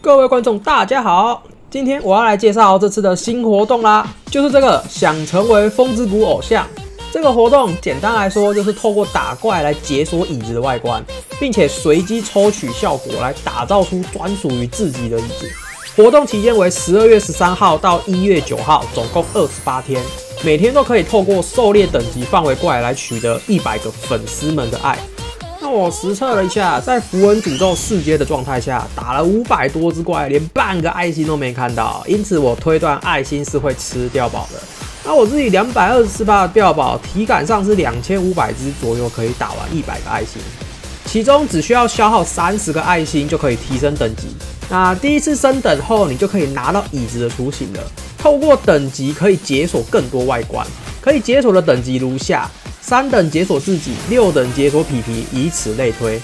各位观众，大家好！今天我要来介绍这次的新活动啦，就是这个想成为风之谷偶像。这个活动简单来说，就是透过打怪来解锁椅子的外观，并且随机抽取效果来打造出专属于自己的椅子。活动期间为十二月十三号到一月九号，总共二十八天，每天都可以透过狩猎等级范围怪来取得一百个粉丝们的爱。那我实测了一下，在符文诅咒四阶的状态下，打了五百多只怪，连半个爱心都没看到，因此我推断爱心是会吃掉宝的。那我自己两百二十四发的掉宝，体感上是两千五百只左右可以打完一百个爱心，其中只需要消耗三十个爱心就可以提升等级。那第一次升等后，你就可以拿到椅子的雏形了。透过等级可以解锁更多外观，可以解锁的等级如下。三等解锁自己，六等解锁皮皮，以此类推。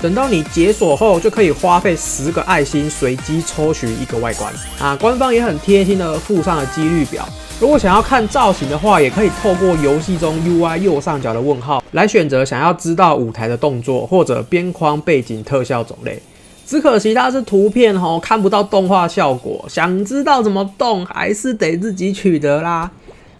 等到你解锁后，就可以花费十个爱心，随机抽取一个外观。啊，官方也很贴心的附上了几率表。如果想要看造型的话，也可以透过游戏中 UI 右上角的问号来选择想要知道舞台的动作或者边框背景特效种类。只可惜它是图片哦，看不到动画效果。想知道怎么动，还是得自己取得啦。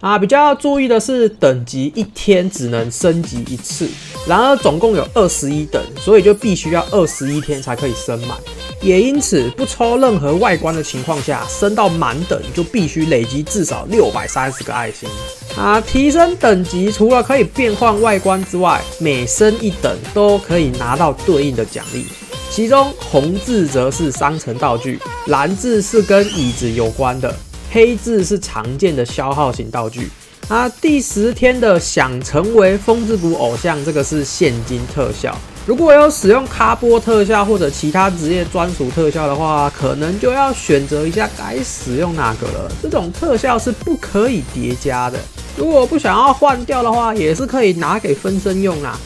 啊，比较要注意的是，等级一天只能升级一次，然而总共有二十一等，所以就必须要二十一天才可以升满。也因此，不抽任何外观的情况下，升到满等就必须累积至少六百三十个爱心。啊，提升等级除了可以变换外观之外，每升一等都可以拿到对应的奖励，其中红字则是商城道具，蓝字是跟椅子有关的。黑字是常见的消耗型道具啊。第十天的想成为风之谷偶像，这个是现金特效。如果有使用卡波特效或者其他职业专属特效的话，可能就要选择一下该使用哪个了。这种特效是不可以叠加的。如果不想要换掉的话，也是可以拿给分身用啊。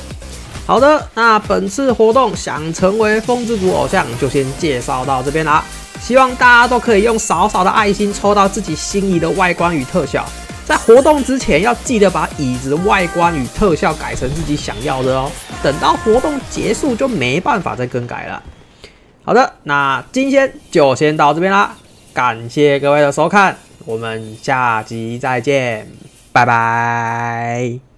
好的，那本次活动想成为风之谷偶像，就先介绍到这边啦。希望大家都可以用少少的爱心抽到自己心仪的外观与特效。在活动之前要记得把椅子外观与特效改成自己想要的哦。等到活动结束就没办法再更改了。好的，那今天就先到这边啦，感谢各位的收看，我们下集再见，拜拜。